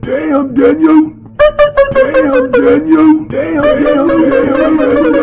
Damn, Daniel! Damn, Daniel! Damn, Daniel! Damn, Daniel!